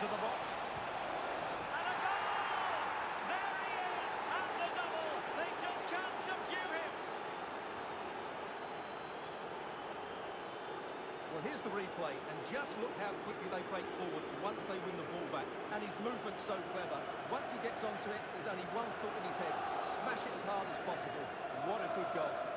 into the box. And a goal! There he is at the double. They just can't subdue him. Well, here's the replay, and just look how quickly they break forward once they win the ball back. And his movement's so clever. Once he gets onto it, there's only one thought in his head. Smash it as hard as possible. What a good goal.